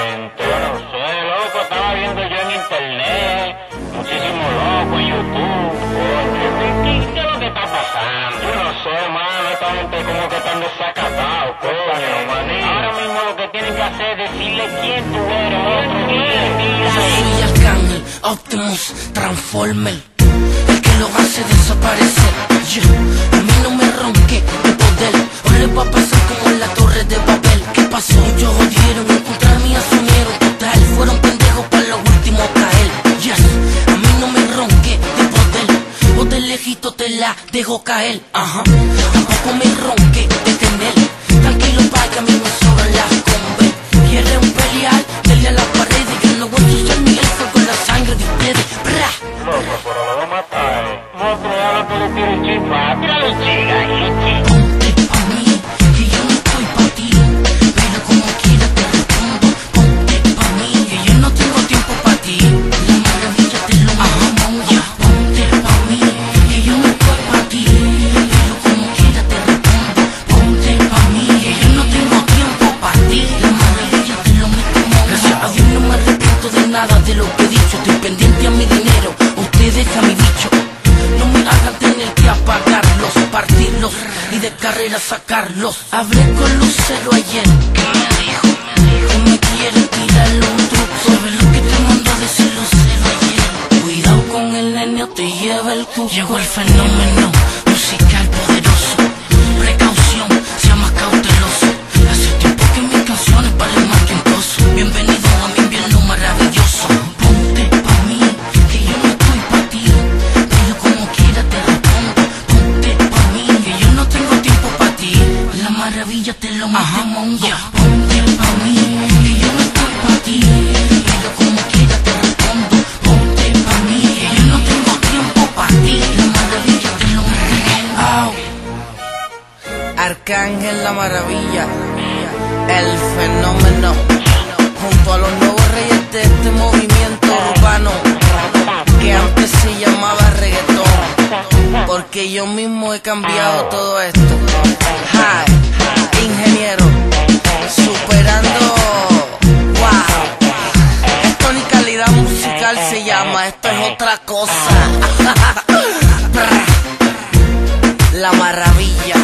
gente. Yo no sé, loco, estaba viendo yo en internet, muchísimo loco en YouTube. Coño, ¿qué, qué, es lo que está pasando? Yo no sé, mano, esta gente como que están desacatados, coño, maní. Ahora mismo lo que tienen que hacer es decirle quién tú eres, otro Yo soy Arcángel, Optimus, Transformer, el que lo hace desaparecer. Yeah. A mí no me ronque de poder, o les va a pasar como en la torre de Babel. ¿Qué pasó? Ellos jodieron, o de lejito te la dejo caer. Ajá. Tampoco me ronque de tener. Tranquilo, pa' que a mí me sobran las combes. Quieren pelear, denle a la pared. Yo no voy a ensuciar mi con la sangre de ustedes. Bra. Loco, pero lo voy a matar. Monstruo, ya no puedo tirar el chifa. Tíralo chica deja mi bicho. No me hagan tener que apagarlos, partirlos y de carrera sacarlos. Hablé con Lucero ayer. ¿Qué dijo? Que me quiere tirar un truco. ¿Sabes lo que te mandó a decir Lucero ayer? Cuidado con el nene o te lleva el cuco. Llegó el fenómeno musical maravilla te lo metemos ya. Ponte pa' mí, que yo no estoy pa' ti. Pero como quiera te respondo. Ponte pa' mí, que yo no tengo tiempo pa' ti. La maravilla te lo metemos. Au. Arcángel la maravilla, el fenómeno, porque yo mismo he cambiado todo esto. Hi, ingeniero, superando, wow, esto ni calidad musical se llama, esto es otra cosa. La maravilla.